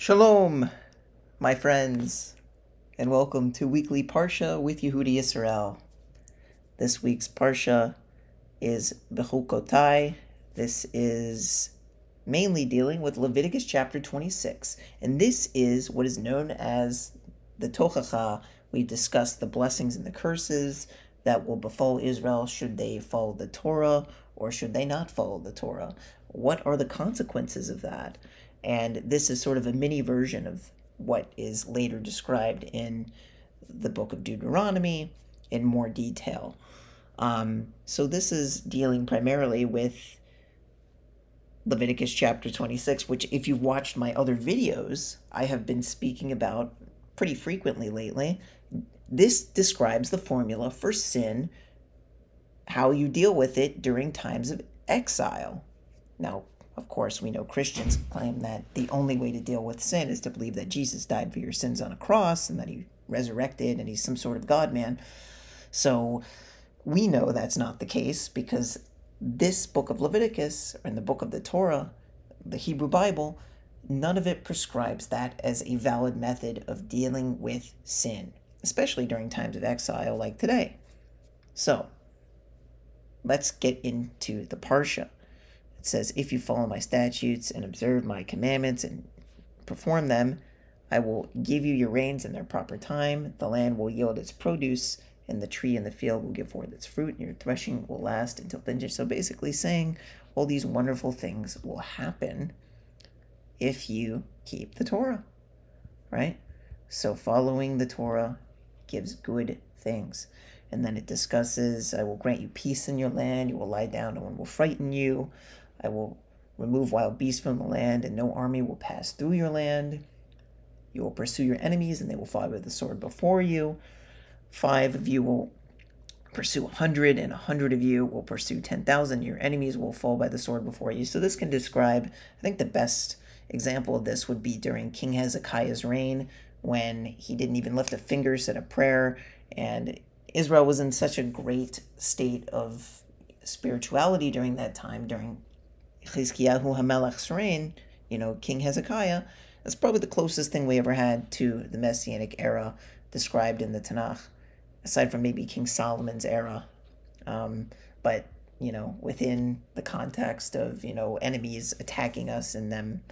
Shalom, my friends, and welcome to Weekly Parsha with Yehuda Yisrael. This week's Parsha is Bechukotai. This is mainly dealing with Leviticus chapter 26, and this is what is known as the Tochacha. We discussed the blessings and the curses that will befall Israel should they follow the Torah or should they not follow the Torah. What are the consequences of that? And this is sort of a mini version of what is later described in the book of Deuteronomy in more detail. Um, so this is dealing primarily with Leviticus chapter 26, which, if you've watched my other videos, I have been speaking about pretty frequently lately. This describes the formula for sin, how you deal with it during times of exile. Now, of course, we know Christians claim that the only way to deal with sin is to believe that Jesus died for your sins on a cross and that he resurrected and he's some sort of God man. So we know that's not the case because this book of Leviticus and the book of the Torah, the Hebrew Bible, none of it prescribes that as a valid method of dealing with sin, especially during times of exile like today. So let's get into the Parsha. Says, If you follow my statutes and observe my commandments and perform them, I will give you your rains in their proper time. The land will yield its produce, and the tree in the field will give forth its fruit, and your threshing will last until vintage. So basically, saying all these wonderful things will happen if you keep the Torah, right? So following the Torah gives good things. And then it discusses, I will grant you peace in your land. You will lie down, no one will frighten you. I will remove wild beasts from the land, and no army will pass through your land. You will pursue your enemies, and they will fly with the sword before you. Five of you will pursue a hundred, and a hundred of you will pursue ten thousand. Your enemies will fall by the sword before you. So this can describe, I think, the best example of this would be during King Hezekiah's reign, when he didn't even lift a finger, said a prayer, and Israel was in such a great state of spirituality during that time, during Chizkiyahu HaMelech's reign, you know, King Hezekiah, that's probably the closest thing we ever had to the Messianic era described in the Tanakh, aside from maybe King Solomon's era. Um, but, you know, within the context of, you know, enemies attacking us and them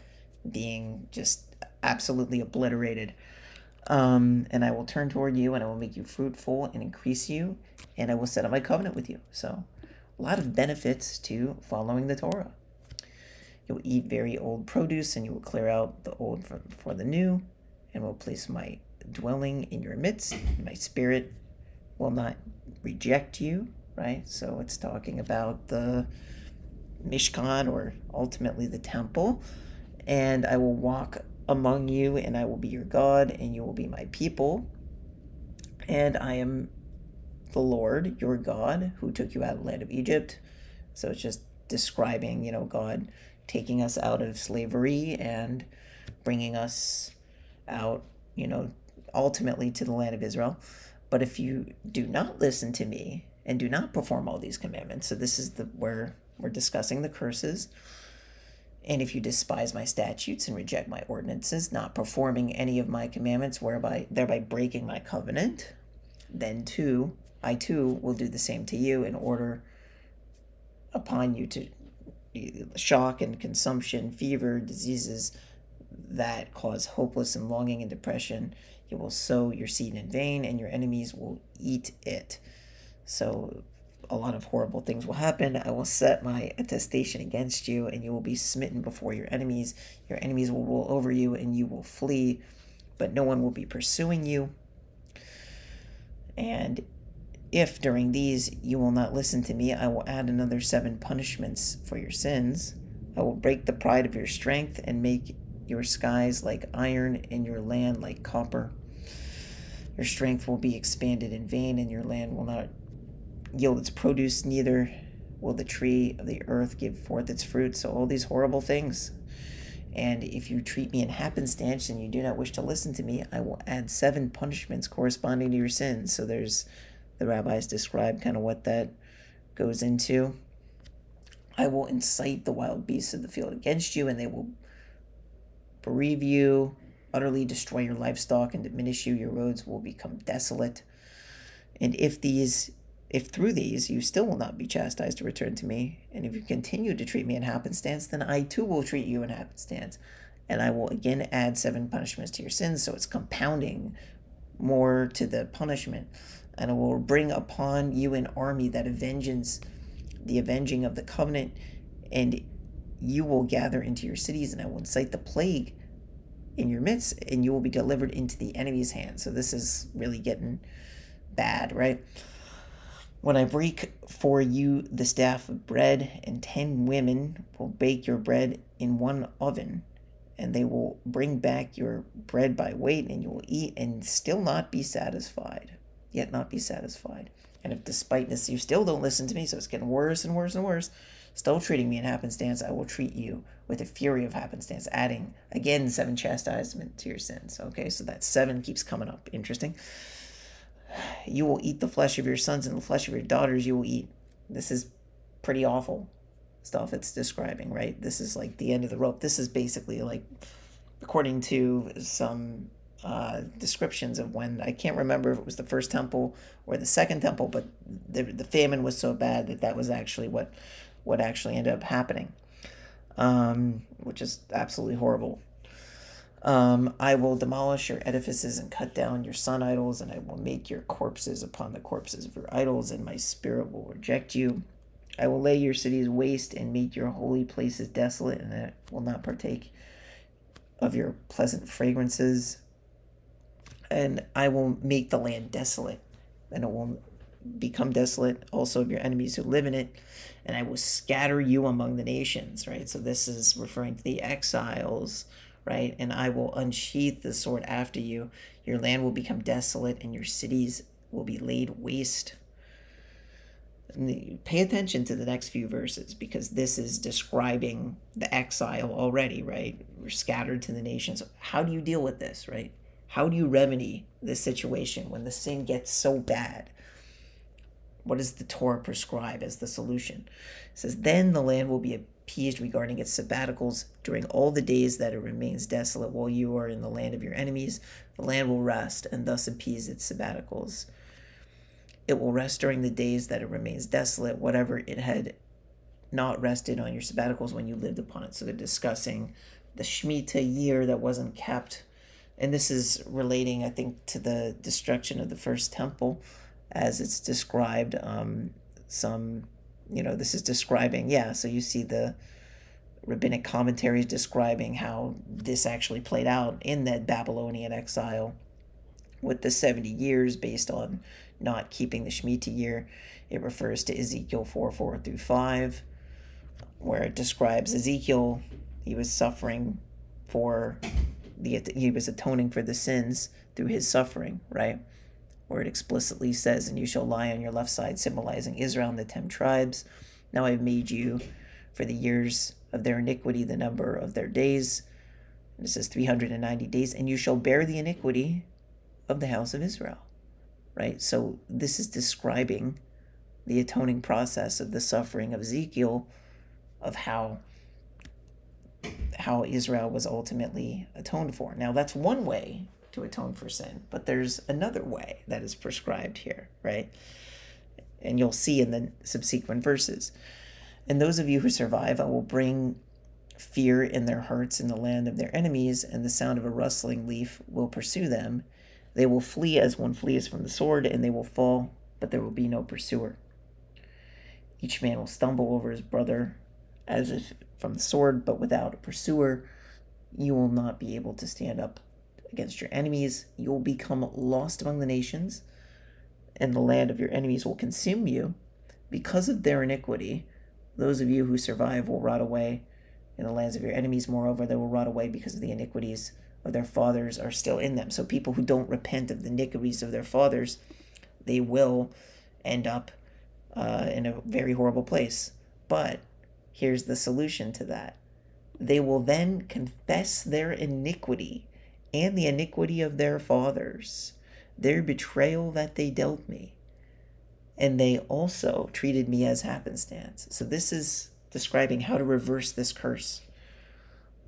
being just absolutely obliterated. Um, and I will turn toward you and I will make you fruitful and increase you, and I will set up my covenant with you. So, a lot of benefits to following the Torah. You'll eat very old produce, and you will clear out the old for, for the new, and will place my dwelling in your midst. My spirit will not reject you, right? So it's talking about the Mishkan, or ultimately the temple. And I will walk among you, and I will be your God, and you will be my people. And I am the Lord, your God, who took you out of the land of Egypt. So it's just describing, you know, God taking us out of slavery and bringing us out, you know, ultimately to the land of Israel. But if you do not listen to me and do not perform all these commandments, so this is the where we're discussing the curses. And if you despise my statutes and reject my ordinances, not performing any of my commandments, whereby thereby breaking my covenant, then too I too will do the same to you in order upon you to shock and consumption, fever, diseases that cause hopeless and longing and depression. You will sow your seed in vain, and your enemies will eat it. So, a lot of horrible things will happen. I will set my attestation against you, and you will be smitten before your enemies. Your enemies will rule over you, and you will flee, but no one will be pursuing you. And if during these you will not listen to me, I will add another seven punishments for your sins. I will break the pride of your strength and make your skies like iron and your land like copper. Your strength will be expanded in vain, and your land will not yield its produce, neither will the tree of the earth give forth its fruit. So, all these horrible things. And if you treat me in happenstance and you do not wish to listen to me, I will add seven punishments corresponding to your sins. So, there's the rabbis describe kind of what that goes into. I will incite the wild beasts of the field against you, and they will bereave you, utterly destroy your livestock, and diminish you. Your roads will become desolate. And if these if through these you still will not be chastised to return to me, and if you continue to treat me in happenstance, then I too will treat you in happenstance. And I will again add seven punishments to your sins, so it's compounding more to the punishment. And I will bring upon you an army that avenges the avenging of the covenant, and you will gather into your cities, and I will incite the plague in your midst, and you will be delivered into the enemy's hand. So this is really getting bad, right? When I break for you the staff of bread, and ten women will bake your bread in one oven, and they will bring back your bread by weight, and you will eat and still not be satisfied, yet not be satisfied. And if despite this you still don't listen to me, so it's getting worse and worse and worse, still treating me in happenstance, I will treat you with a fury of happenstance, adding again seven chastisement to your sins. Okay, so that seven keeps coming up. Interesting. You will eat the flesh of your sons and the flesh of your daughters you will eat. This is pretty awful stuff it's describing, right? This is like the end of the rope. This is basically like, according to some uh, descriptions of when I can't remember if it was the first temple or the second temple, but the, the famine was so bad that that was actually what what actually ended up happening, um, which is absolutely horrible. Um, I will demolish your edifices and cut down your sun idols, and I will make your corpses upon the corpses of your idols, and my spirit will reject you. I will lay your cities waste and make your holy places desolate, and I will not partake of your pleasant fragrances. And I will make the land desolate, and it will become desolate also of your enemies who live in it. And I will scatter you among the nations, right? So this is referring to the exiles, right? And I will unsheath the sword after you. Your land will become desolate, and your cities will be laid waste pay attention to the next few verses because this is describing the exile already, right? We're scattered to the nations. How do you deal with this, right? How do you remedy this situation when the sin gets so bad? What does the Torah prescribe as the solution? It says, Then the land will be appeased regarding its sabbaticals during all the days that it remains desolate while you are in the land of your enemies. The land will rest and thus appease its sabbaticals it will rest during the days that it remains desolate, whatever it had not rested on your sabbaticals when you lived upon it. So they're discussing the Shemitah year that wasn't kept. And this is relating, I think, to the destruction of the first temple as it's described. Um, some, you know, this is describing, yeah, so you see the rabbinic commentaries describing how this actually played out in that Babylonian exile with the 70 years based on not keeping the Shemitah year. It refers to Ezekiel 4 4 through 5, where it describes Ezekiel. He was suffering for the, he was atoning for the sins through his suffering, right? Where it explicitly says, And you shall lie on your left side, symbolizing Israel and the ten tribes. Now I have made you for the years of their iniquity, the number of their days. This says 390 days, and you shall bear the iniquity of the house of Israel right? So this is describing the atoning process of the suffering of Ezekiel, of how how Israel was ultimately atoned for. Now that's one way to atone for sin, but there's another way that is prescribed here, right? And you'll see in the subsequent verses. And those of you who survive, I will bring fear in their hearts in the land of their enemies, and the sound of a rustling leaf will pursue them they will flee as one flees from the sword, and they will fall, but there will be no pursuer. Each man will stumble over his brother as if from the sword, but without a pursuer. You will not be able to stand up against your enemies. You will become lost among the nations, and the land of your enemies will consume you. Because of their iniquity, those of you who survive will rot away. In the lands of your enemies, moreover, they will rot away because of the iniquities of their fathers are still in them. So people who don't repent of the iniquities of their fathers, they will end up uh, in a very horrible place. But here's the solution to that they will then confess their iniquity and the iniquity of their fathers, their betrayal that they dealt me. And they also treated me as happenstance. So, this is describing how to reverse this curse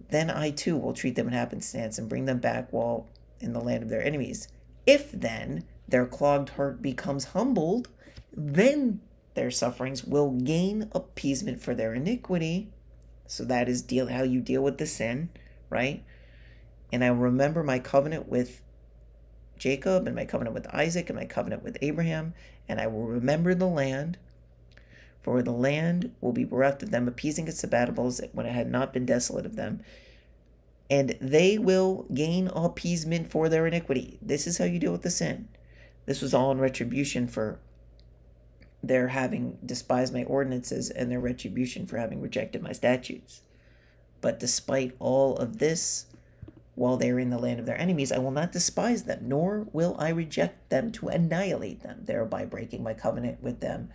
then I too will treat them in happenstance and bring them back while in the land of their enemies. If then their clogged heart becomes humbled, then their sufferings will gain appeasement for their iniquity. So that is deal how you deal with the sin, right? And I remember my covenant with Jacob and my covenant with Isaac and my covenant with Abraham, and I will remember the land for the land will be bereft of them, appeasing its sabbaticals when it had not been desolate of them. And they will gain appeasement for their iniquity. This is how you deal with the sin. This was all in retribution for their having despised my ordinances and their retribution for having rejected my statutes. But despite all of this, while they are in the land of their enemies, I will not despise them, nor will I reject them to annihilate them, thereby breaking my covenant with them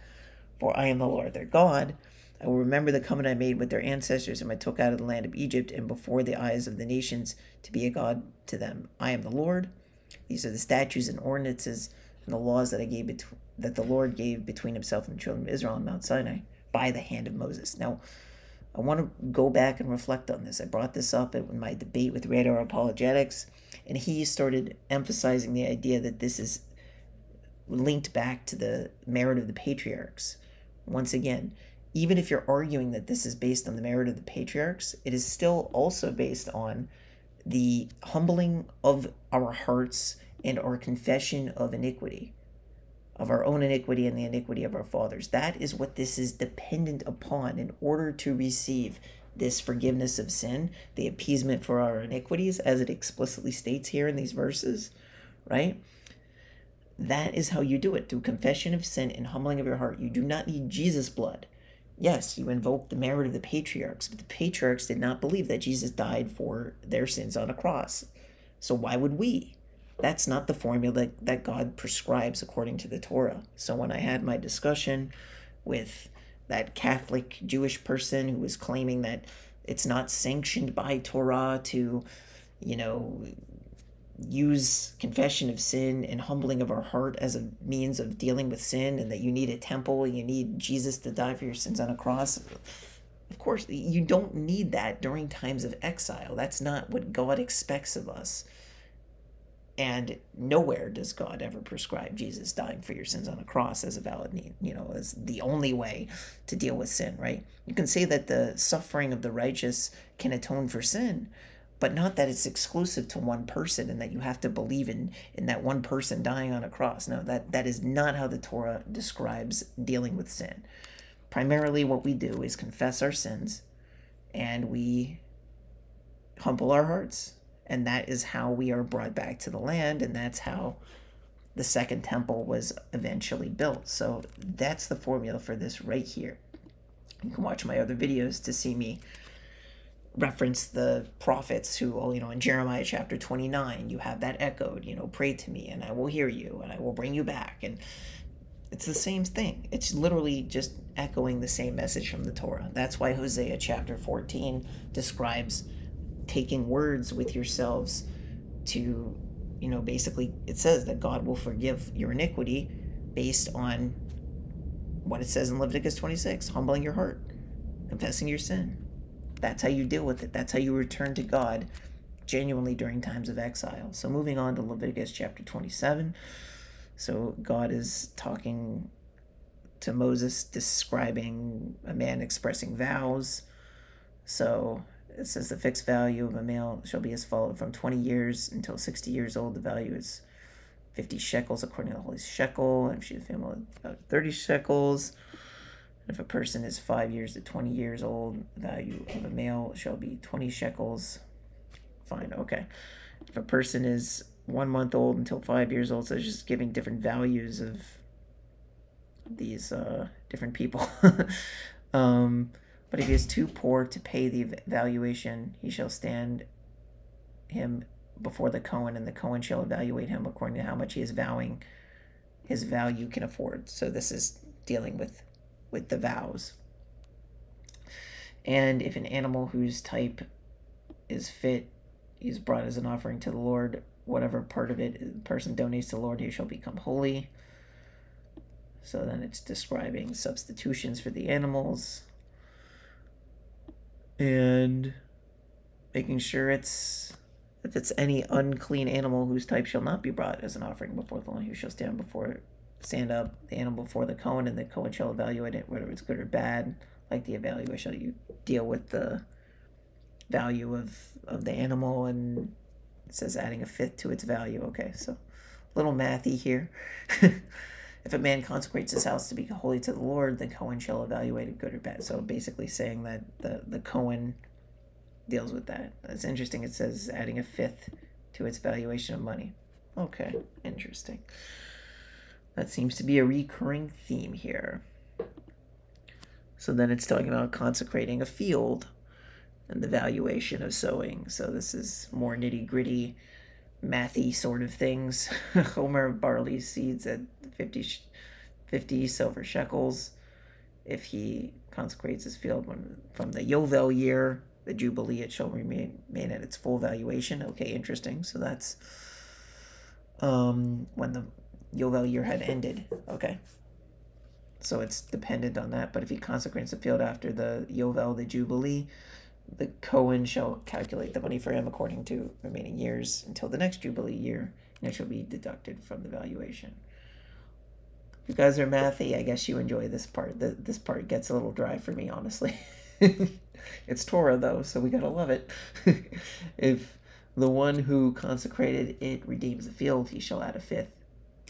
for I am the Lord their God. I will remember the covenant I made with their ancestors, whom I took out of the land of Egypt and before the eyes of the nations to be a God to them. I am the Lord. These are the statutes and ordinances and the laws that I gave bet- that the Lord gave between himself and the children of Israel on Mount Sinai by the hand of Moses. Now, I want to go back and reflect on this. I brought this up in my debate with Radar Apologetics, and he started emphasizing the idea that this is linked back to the merit of the patriarchs once again, even if you're arguing that this is based on the merit of the patriarchs, it is still also based on the humbling of our hearts and our confession of iniquity, of our own iniquity and the iniquity of our fathers. That is what this is dependent upon in order to receive this forgiveness of sin, the appeasement for our iniquities, as it explicitly states here in these verses, right? That is how you do it through confession of sin and humbling of your heart. You do not need Jesus' blood. Yes, you invoke the merit of the patriarchs, but the patriarchs did not believe that Jesus died for their sins on a cross. So why would we? That's not the formula that God prescribes according to the Torah. So when I had my discussion with that Catholic Jewish person who was claiming that it's not sanctioned by Torah to, you know, use confession of sin and humbling of our heart as a means of dealing with sin and that you need a temple you need jesus to die for your sins on a cross of course you don't need that during times of exile. That's not what god expects of us. And nowhere does god ever prescribe jesus dying for your sins on a cross as a valid need you know as the only way to deal with sin right? You can say that the suffering of the righteous can atone for sin but not that it's exclusive to one person and that you have to believe in in that one person dying on a cross. No that that is not how the torah describes dealing with sin. Primarily what we do is confess our sins and we humble our hearts. And that is how we are brought back to the land. And that's how the second temple was eventually built. So that's the formula for this right here. You can watch my other videos to see me reference the prophets who, oh, you know, in Jeremiah chapter 29, you have that echoed, you know, pray to me and I will hear you and I will bring you back. And it's the same thing. It's literally just echoing the same message from the Torah. That's why Hosea chapter 14 describes taking words with yourselves to, you know, basically it says that God will forgive your iniquity based on what it says in Leviticus 26 humbling your heart, confessing your sin. That's how you deal with it. That's how you return to God genuinely during times of exile. So moving on to Leviticus chapter 27. So God is talking to Moses, describing a man expressing vows. So it says the fixed value of a male shall be as follows from 20 years until 60 years old. The value is 50 shekels according to the holy shekel. And if she's a female, about 30 shekels. If a person is five years to 20 years old, the value of a male shall be 20 shekels. Fine, okay. If a person is one month old until five years old, so it's just giving different values of these uh, different people. um, but if he is too poor to pay the valuation, he shall stand him before the Cohen, and the Cohen shall evaluate him according to how much he is vowing his value can afford. So this is dealing with with the vows. And if an animal whose type is fit is brought as an offering to the Lord, whatever part of it the person donates to the Lord, he shall become holy. So then it's describing substitutions for the animals. And making sure it's if it's any unclean animal whose type shall not be brought as an offering before the Lord, who shall stand before stand up the animal before the Cohen, and the Cohen shall evaluate it, whether it's good or bad. Like the evaluation, you deal with the value of of the animal, and it says adding a fifth to its value. Okay, so little mathy here. if a man consecrates his house to be holy to the Lord, the Cohen shall evaluate it good or bad. So basically saying that the, the Cohen deals with that. That's interesting. It says adding a fifth to its valuation of money. Okay, interesting. That seems to be a recurring theme here. So then it's talking about consecrating a field and the valuation of sowing. So this is more nitty gritty, mathy sort of things. Homer barley seeds at 50, 50 silver shekels if he consecrates his field when, from the Yovel year, the Jubilee, it shall remain, remain at its full valuation. Okay, interesting. So that's um, when the Yovel year had ended. Okay. So it's dependent on that. But if he consecrates the field after the Yovel, the Jubilee, the Cohen shall calculate the money for him according to remaining years until the next Jubilee year, and it shall be deducted from the valuation. If you guys are mathy, I guess you enjoy this part. The, this part gets a little dry for me, honestly. it's Torah, though, so we gotta love it. if the one who consecrated it redeems the field, he shall add a fifth.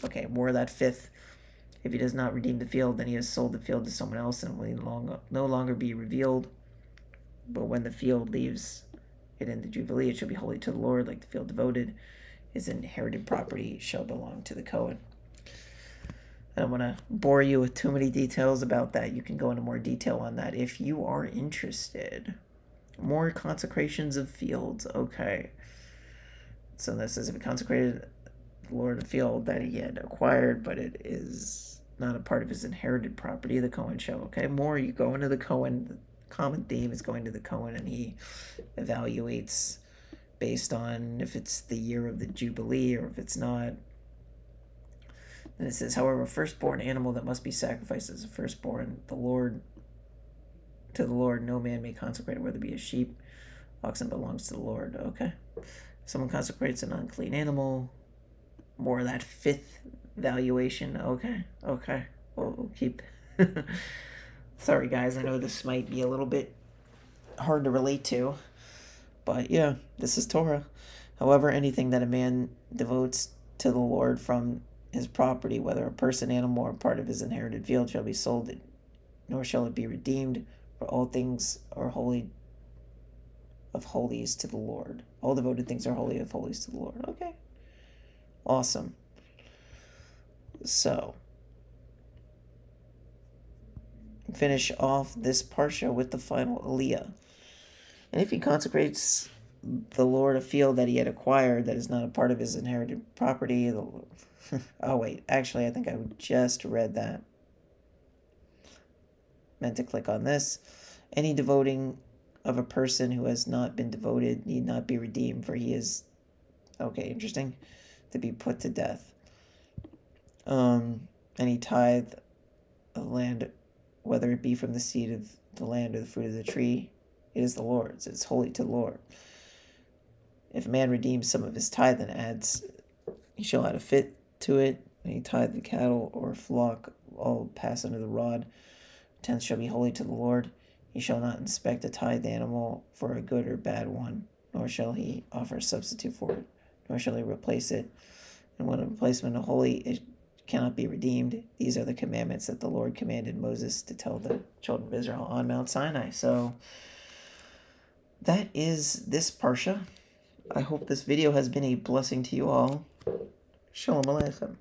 Okay, more of that fifth. If he does not redeem the field, then he has sold the field to someone else and will no longer be revealed but when the field leaves it in the Jubilee, it shall be holy to the Lord, like the field devoted. His inherited property shall belong to the Cohen. I don't want to bore you with too many details about that. You can go into more detail on that if you are interested. More consecrations of fields. Okay. So this is if he consecrated the the field that he had acquired, but it is not a part of his inherited property, the Cohen show. Okay. More you go into the Cohen common theme is going to the Cohen and he evaluates based on if it's the year of the Jubilee or if it's not. Then it says, however, firstborn animal that must be sacrificed as a firstborn, the Lord to the Lord, no man may consecrate it, whether it be a sheep, oxen belongs to the Lord. Okay. Someone consecrates an unclean animal, more that fifth valuation. Okay. Okay. We'll, we'll keep Sorry, guys, I know this might be a little bit hard to relate to, but yeah, this is Torah. However, anything that a man devotes to the Lord from his property, whether a person, animal, or part of his inherited field, shall be sold, nor shall it be redeemed, for all things are holy of holies to the Lord. All devoted things are holy of holies to the Lord. Okay. Awesome. So, finish off this parsha with the final aliyah. And if he consecrates the Lord a field that he had acquired that is not a part of his inherited property, the, oh wait, actually I think I just read that. Meant to click on this. Any devoting of a person who has not been devoted need not be redeemed, for he is okay, interesting, to be put to death. Um, any tithe of land whether it be from the seed of the land or the fruit of the tree, it is the Lord's. It's holy to the Lord. If a man redeems some of his tithe and adds, he shall add a fifth to it. Any tithe the cattle or flock, all pass under the rod. Tenth shall be holy to the Lord. He shall not inspect a tithe animal for a good or bad one, nor shall he offer a substitute for it, nor shall he replace it. And when a replacement of holy, it cannot be redeemed. These are the commandments that the Lord commanded Moses to tell the children of Israel on Mount Sinai. So that is this Parsha. I hope this video has been a blessing to you all. Shalom Aleichem.